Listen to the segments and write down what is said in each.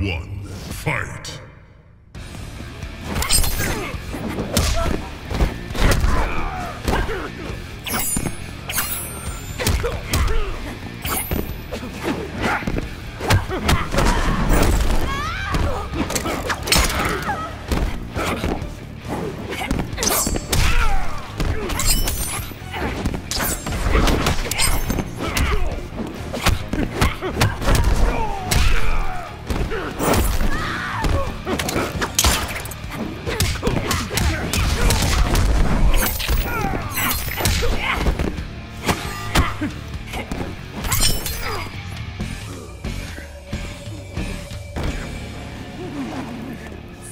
one, fight!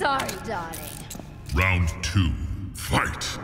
Sorry, darling. Round two, fight!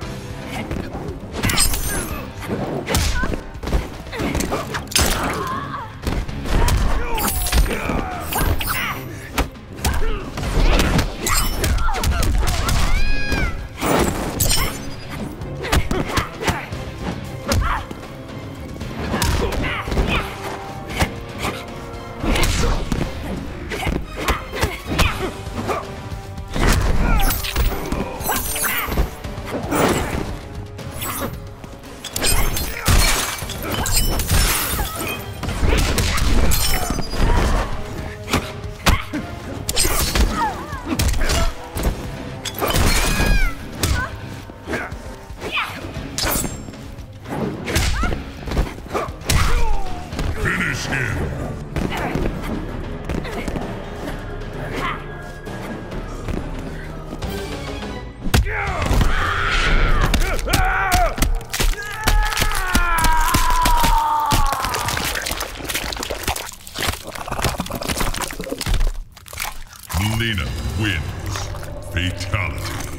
Melina wins. Fatality.